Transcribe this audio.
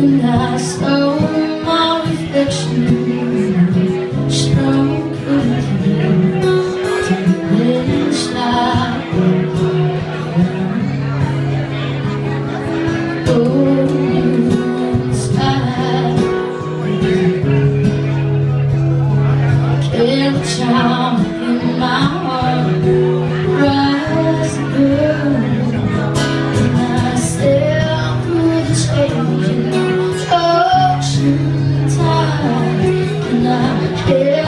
And I saw my reflection child in my heart and I sail through the ocean tide And I